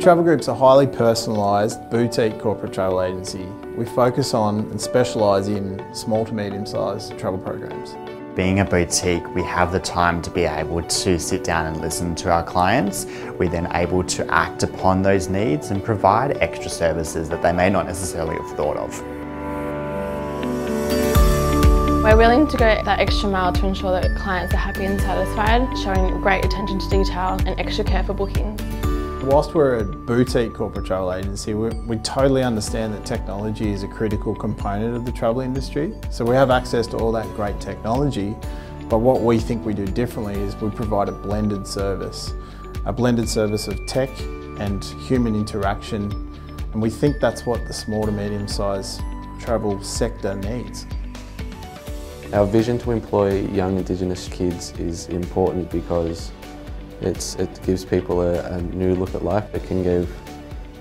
Travel Group's a highly personalised boutique corporate travel agency. We focus on and specialise in small to medium sized travel programs. Being a boutique, we have the time to be able to sit down and listen to our clients. We're then able to act upon those needs and provide extra services that they may not necessarily have thought of. We're willing to go that extra mile to ensure that clients are happy and satisfied, showing great attention to detail and extra care for bookings. Whilst we're a boutique corporate travel agency, we, we, totally understand that technology is a critical component of the travel industry. So we have access to all that great technology, but what we think we do differently is we provide a blended service. A blended service of tech and human interaction, and we think that's what the small to medium sized travel sector needs. Our vision to employ young Indigenous kids is important because it's, it gives people a, a, new look at life. It can give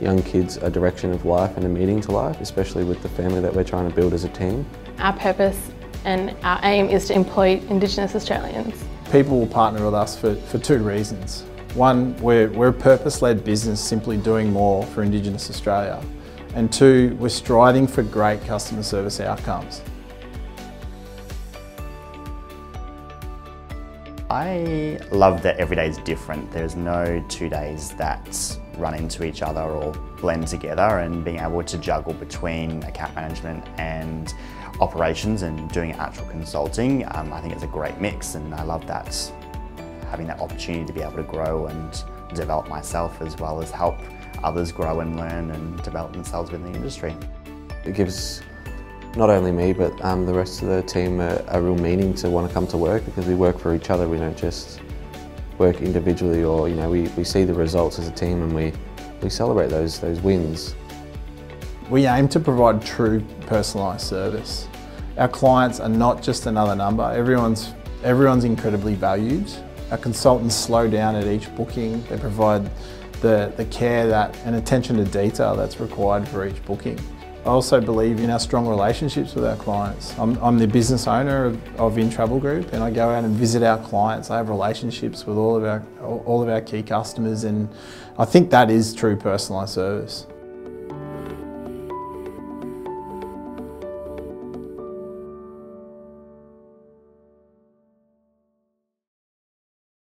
young kids a direction of life and a meaning to life, especially with the family that we're trying to build as a team. Our purpose and our aim is to employ Indigenous Australians. People will partner with us for, for two reasons. One, we're, we're a purpose-led business simply doing more for Indigenous Australia. And two, we're striving for great customer service outcomes. I love that every day is different. There's no two days that run into each other or blend together and being able to juggle between account management and operations and doing actual consulting, um, I think it's a great mix and I love that, having that opportunity to be able to grow and develop myself as well as help others grow and learn and develop themselves within the industry. It gives not only me but um, the rest of the team a, a, real meaning to want to come to work because we work for each other. We don't just work individually or you know we, we see the results as a team and we, we celebrate those, those wins. We aim to provide true personalised service. Our clients are not just another number. Everyone's, everyone's incredibly valued. Our consultants slow down at each booking. They provide the, the care that and attention to detail that's required for each booking. I also believe in our strong relationships with our clients. I'm, I'm the business owner of, of In Travel Group and I go out and visit our clients. I have relationships with all of our, all of our key customers and I think that is true personalised service.